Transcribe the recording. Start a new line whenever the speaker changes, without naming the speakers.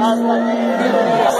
hasta aquí.